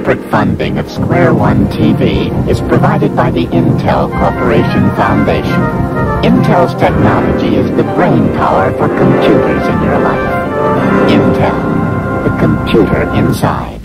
corporate funding of Square One TV is provided by the Intel Corporation Foundation. Intel's technology is the brain power for computers in your life. Intel, the computer inside.